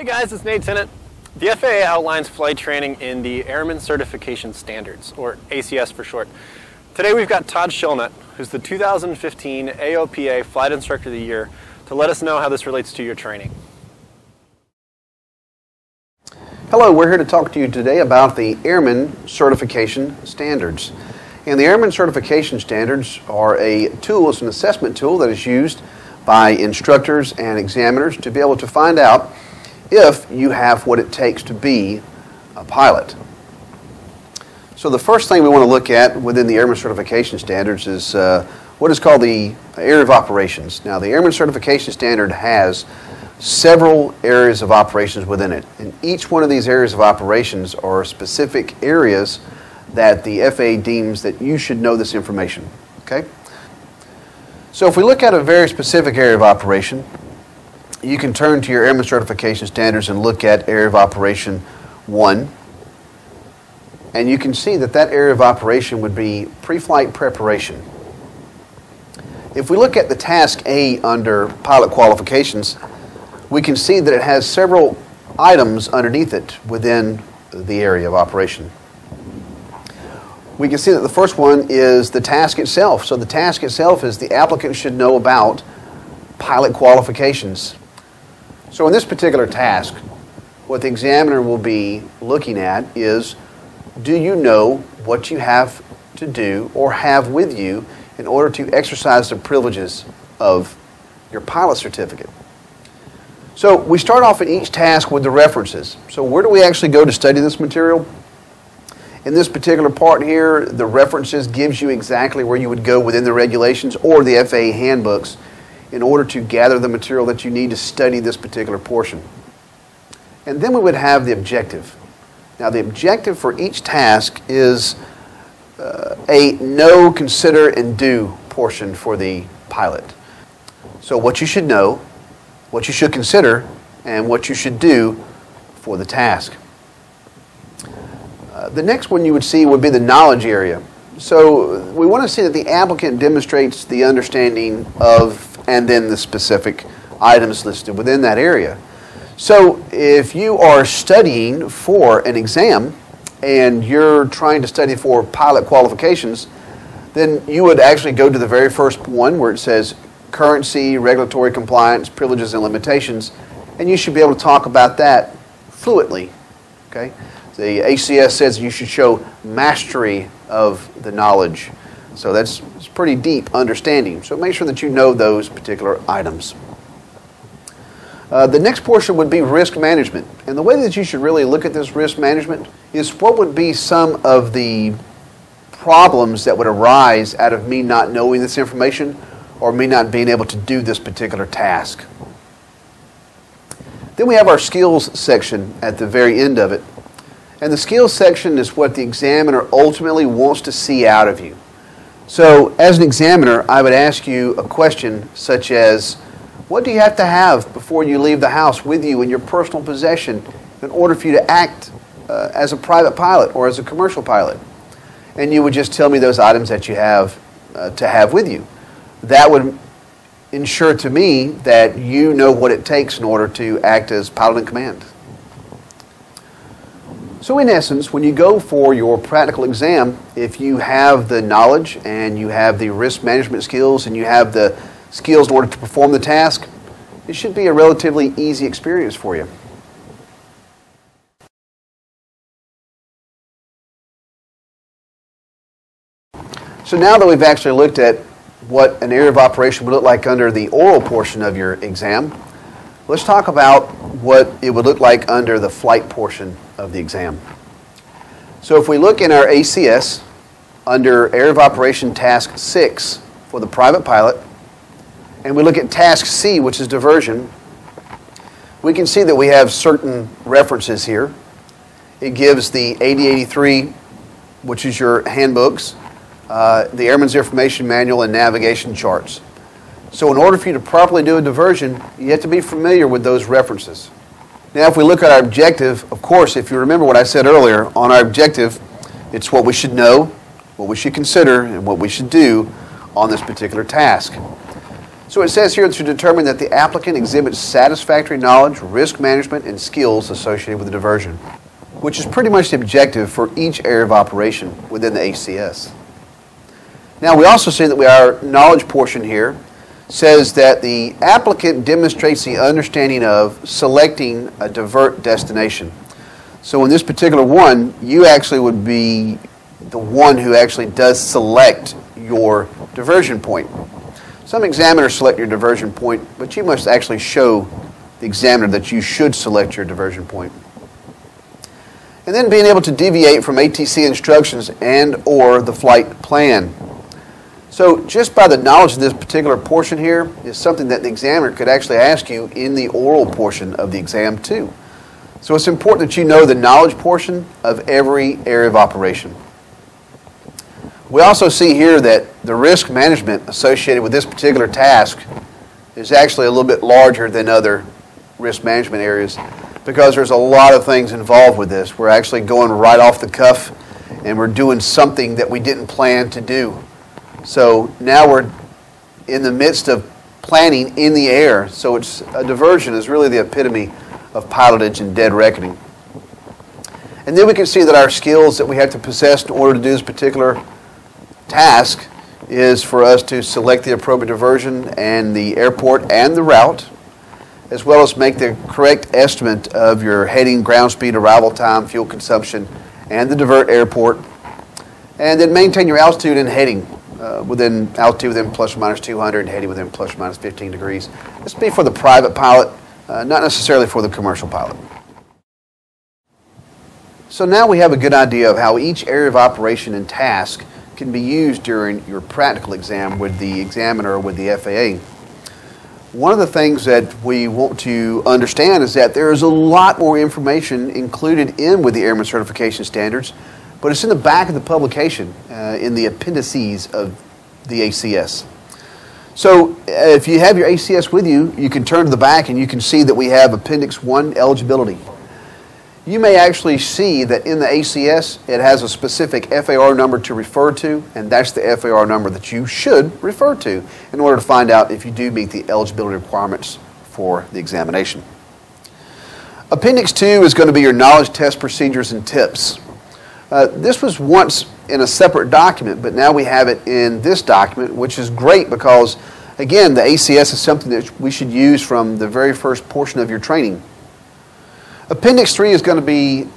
Hey guys, it's Nate Tennant. The FAA outlines flight training in the Airman Certification Standards, or ACS for short. Today we've got Todd Shillnut, who's the 2015 AOPA Flight Instructor of the Year, to let us know how this relates to your training. Hello, we're here to talk to you today about the Airman Certification Standards. And the Airman Certification Standards are a tool, it's an assessment tool that is used by instructors and examiners to be able to find out if you have what it takes to be a pilot. So the first thing we want to look at within the Airman Certification Standards is uh, what is called the area of operations. Now the Airman Certification Standard has several areas of operations within it. And each one of these areas of operations are specific areas that the FAA deems that you should know this information. Okay? So if we look at a very specific area of operation, you can turn to your Airman Certification Standards and look at Area of Operation 1. And you can see that that area of operation would be pre-flight preparation. If we look at the task A under pilot qualifications, we can see that it has several items underneath it within the area of operation. We can see that the first one is the task itself. So the task itself is the applicant should know about pilot qualifications. So in this particular task, what the examiner will be looking at is do you know what you have to do or have with you in order to exercise the privileges of your pilot certificate? So we start off in each task with the references. So where do we actually go to study this material? In this particular part here, the references gives you exactly where you would go within the regulations or the FAA handbooks in order to gather the material that you need to study this particular portion. And then we would have the objective. Now, the objective for each task is uh, a know, consider, and do portion for the pilot. So, what you should know, what you should consider, and what you should do for the task. Uh, the next one you would see would be the knowledge area. So, we want to see that the applicant demonstrates the understanding of and then the specific items listed within that area. So if you are studying for an exam and you're trying to study for pilot qualifications, then you would actually go to the very first one where it says currency, regulatory compliance, privileges and limitations, and you should be able to talk about that fluently. Okay? The ACS says you should show mastery of the knowledge so that's pretty deep understanding. So make sure that you know those particular items. Uh, the next portion would be risk management. And the way that you should really look at this risk management is what would be some of the problems that would arise out of me not knowing this information or me not being able to do this particular task. Then we have our skills section at the very end of it. And the skills section is what the examiner ultimately wants to see out of you. So, as an examiner, I would ask you a question such as What do you have to have before you leave the house with you in your personal possession in order for you to act uh, as a private pilot or as a commercial pilot? And you would just tell me those items that you have uh, to have with you. That would ensure to me that you know what it takes in order to act as pilot in command. So, in essence, when you go for your practical exam, if you have the knowledge and you have the risk management skills and you have the skills in order to perform the task, it should be a relatively easy experience for you. So, now that we've actually looked at what an area of operation would look like under the oral portion of your exam, let's talk about what it would look like under the flight portion of the exam. So if we look in our ACS under Area of Operation Task 6 for the private pilot, and we look at Task C, which is diversion, we can see that we have certain references here. It gives the AD83, which is your handbooks, uh, the Airman's Information Manual, and navigation charts. So in order for you to properly do a diversion, you have to be familiar with those references. Now, if we look at our objective, of course, if you remember what I said earlier, on our objective, it's what we should know, what we should consider, and what we should do on this particular task. So it says here to determine that the applicant exhibits satisfactory knowledge, risk management, and skills associated with the diversion, which is pretty much the objective for each area of operation within the ACS. Now we also see that we, our knowledge portion here says that the applicant demonstrates the understanding of selecting a divert destination. So in this particular one, you actually would be the one who actually does select your diversion point. Some examiners select your diversion point, but you must actually show the examiner that you should select your diversion point. And then being able to deviate from ATC instructions and or the flight plan. So just by the knowledge of this particular portion here is something that the examiner could actually ask you in the oral portion of the exam too. So it's important that you know the knowledge portion of every area of operation. We also see here that the risk management associated with this particular task is actually a little bit larger than other risk management areas because there's a lot of things involved with this. We're actually going right off the cuff and we're doing something that we didn't plan to do. So now we're in the midst of planning in the air. So it's a diversion is really the epitome of pilotage and dead reckoning. And then we can see that our skills that we have to possess in order to do this particular task is for us to select the appropriate diversion and the airport and the route, as well as make the correct estimate of your heading, ground speed, arrival time, fuel consumption, and the divert airport, and then maintain your altitude and heading uh, within altitude within plus or minus 200 and heading within plus or minus 15 degrees. This would be for the private pilot, uh, not necessarily for the commercial pilot. So now we have a good idea of how each area of operation and task can be used during your practical exam with the examiner or with the FAA. One of the things that we want to understand is that there is a lot more information included in with the Airman Certification Standards, but it's in the back of the publication, uh, in the appendices of the ACS. So uh, if you have your ACS with you, you can turn to the back and you can see that we have Appendix 1 eligibility you may actually see that in the ACS it has a specific FAR number to refer to, and that's the FAR number that you should refer to in order to find out if you do meet the eligibility requirements for the examination. Appendix 2 is going to be your knowledge test procedures and tips. Uh, this was once in a separate document, but now we have it in this document, which is great because, again, the ACS is something that we should use from the very first portion of your training. Appendix 3 is going to be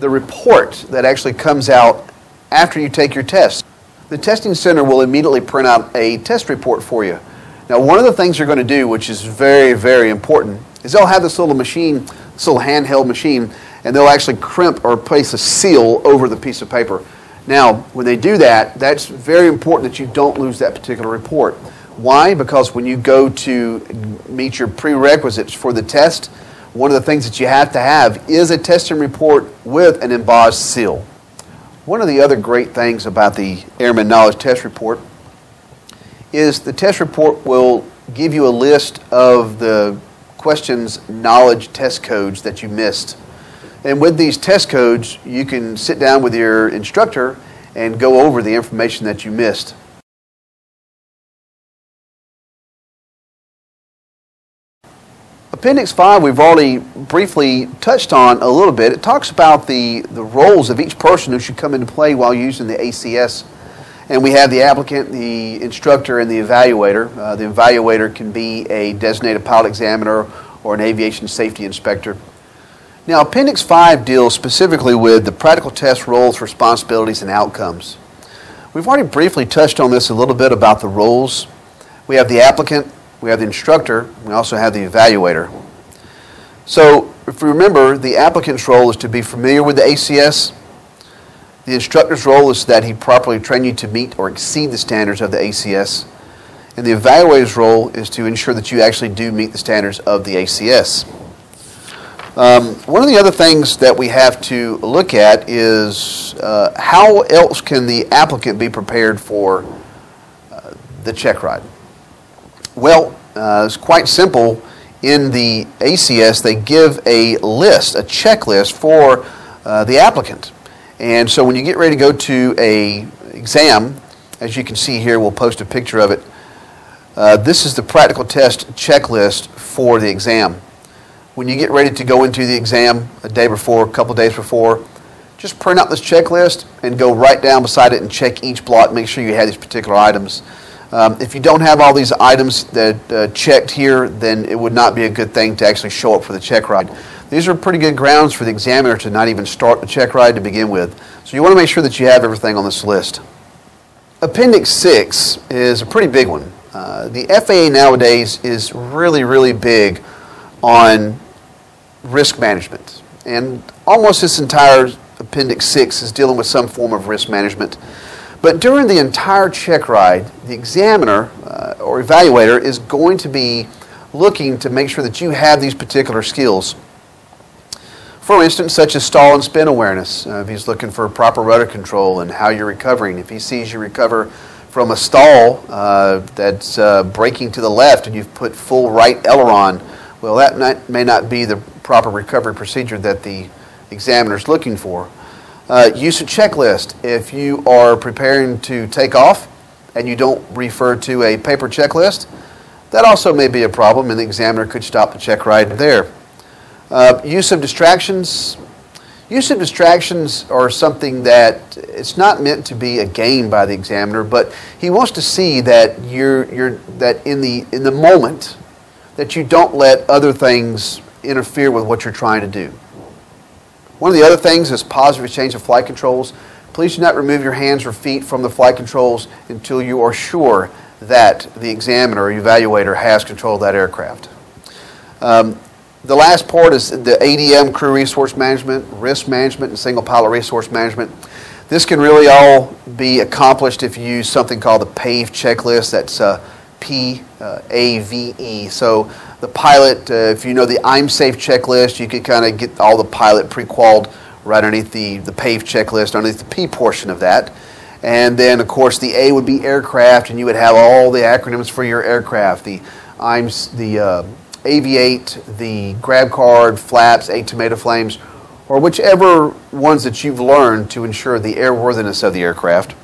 the report that actually comes out after you take your test. The testing center will immediately print out a test report for you. Now, one of the things you're going to do, which is very, very important, is they'll have this little machine, this little handheld machine, and they'll actually crimp or place a seal over the piece of paper. Now, when they do that, that's very important that you don't lose that particular report. Why? Because when you go to meet your prerequisites for the test, one of the things that you have to have is a testing report with an embossed seal. One of the other great things about the Airman Knowledge Test Report is the test report will give you a list of the questions knowledge test codes that you missed. And with these test codes, you can sit down with your instructor and go over the information that you missed. Appendix 5 we've already briefly touched on a little bit. It talks about the, the roles of each person who should come into play while using the ACS. And we have the applicant, the instructor, and the evaluator. Uh, the evaluator can be a designated pilot examiner or an aviation safety inspector. Now, Appendix 5 deals specifically with the practical test roles, responsibilities, and outcomes. We've already briefly touched on this a little bit about the roles. We have the applicant, we have the instructor, we also have the evaluator. So if you remember, the applicant's role is to be familiar with the ACS. The instructor's role is that he properly train you to meet or exceed the standards of the ACS. And the evaluator's role is to ensure that you actually do meet the standards of the ACS. Um, one of the other things that we have to look at is uh, how else can the applicant be prepared for uh, the check ride? Well, uh, it's quite simple. In the ACS, they give a list, a checklist for uh, the applicant. And so when you get ready to go to a exam, as you can see here, we'll post a picture of it. Uh, this is the practical test checklist for the exam. When you get ready to go into the exam a day before, a couple days before, just print out this checklist and go right down beside it and check each block, make sure you have these particular items. Um, if you don't have all these items that uh, checked here, then it would not be a good thing to actually show up for the check ride. These are pretty good grounds for the examiner to not even start the check ride to begin with. So you want to make sure that you have everything on this list. Appendix 6 is a pretty big one. Uh, the FAA nowadays is really, really big on risk management. And almost this entire Appendix 6 is dealing with some form of risk management. But during the entire check ride, the examiner uh, or evaluator is going to be looking to make sure that you have these particular skills. For instance, such as stall and spin awareness. Uh, if he's looking for proper rudder control and how you're recovering. If he sees you recover from a stall uh, that's uh, to the left and you've put full right aileron, well, that may not be the proper recovery procedure that the examiner is looking for. Uh, use a checklist. If you are preparing to take off and you don't refer to a paper checklist, that also may be a problem, and the examiner could stop the check ride there. Uh, use of distractions. Use of distractions are something that it's not meant to be a game by the examiner, but he wants to see that you're, you're that in the in the moment that you don't let other things interfere with what you're trying to do. One of the other things is positive exchange of flight controls. Please do not remove your hands or feet from the flight controls until you are sure that the examiner or evaluator has control of that aircraft. Um, the last part is the ADM crew resource management, risk management, and single pilot resource management. This can really all be accomplished if you use something called the PAVE checklist. That's uh, P uh, A V E. So the pilot, uh, if you know the I'm safe checklist, you could kind of get all the pilot pre-qualified right underneath the, the PAVE checklist, underneath the P portion of that. And then, of course, the A would be aircraft, and you would have all the acronyms for your aircraft. The I'm the uh, Aviate, the grab card, flaps, eight tomato flames, or whichever ones that you've learned to ensure the airworthiness of the aircraft.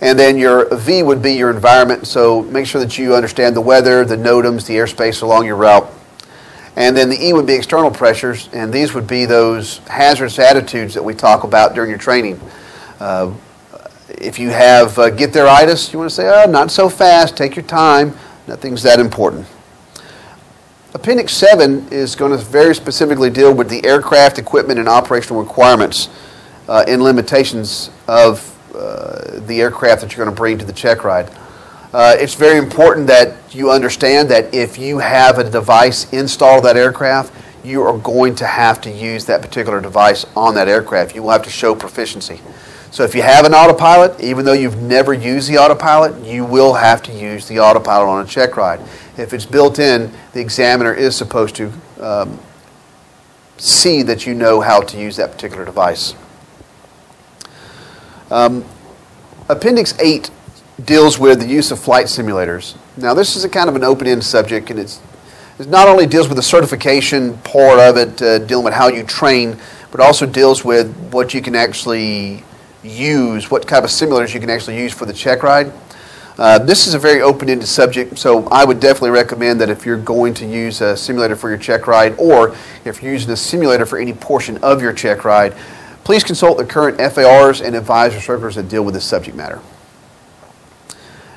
And then your V would be your environment, so make sure that you understand the weather, the NOTAMs, the airspace along your route. And then the E would be external pressures, and these would be those hazardous attitudes that we talk about during your training. Uh, if you have uh, get there-itis, you want to say, oh, not so fast, take your time, nothing's that important. Appendix 7 is going to very specifically deal with the aircraft equipment and operational requirements uh, and limitations of uh, the aircraft that you're going to bring to the check ride. Uh, it's very important that you understand that if you have a device installed that aircraft, you are going to have to use that particular device on that aircraft. You will have to show proficiency. So if you have an autopilot, even though you've never used the autopilot, you will have to use the autopilot on a check ride. If it's built in, the examiner is supposed to um, see that you know how to use that particular device. Um, Appendix 8 deals with the use of flight simulators. Now, this is a kind of an open-end subject, and it's, it not only deals with the certification part of it, uh, dealing with how you train, but also deals with what you can actually use, what kind of simulators you can actually use for the check ride. Uh, this is a very open-ended subject, so I would definitely recommend that if you're going to use a simulator for your check ride, or if you're using a simulator for any portion of your check ride, please consult the current FARs and advisory circulars that deal with this subject matter.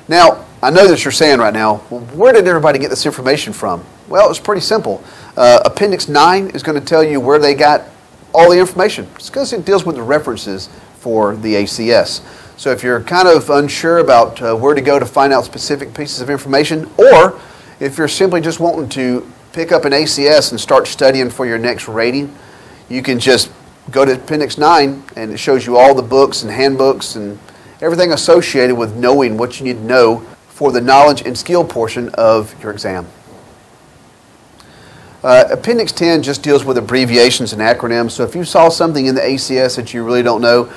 Now, I know that you're saying right now, well, where did everybody get this information from? Well, it's pretty simple. Uh, Appendix 9 is going to tell you where they got all the information. It's because it deals with the references for the ACS. So if you're kind of unsure about uh, where to go to find out specific pieces of information, or if you're simply just wanting to pick up an ACS and start studying for your next rating, you can just go to Appendix 9 and it shows you all the books and handbooks and everything associated with knowing what you need to know for the knowledge and skill portion of your exam. Uh, Appendix 10 just deals with abbreviations and acronyms. So if you saw something in the ACS that you really don't know,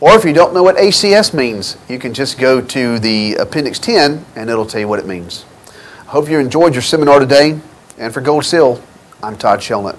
or if you don't know what ACS means, you can just go to the Appendix 10 and it'll tell you what it means. I hope you enjoyed your seminar today. And for Gold Seal, I'm Todd Shelnut.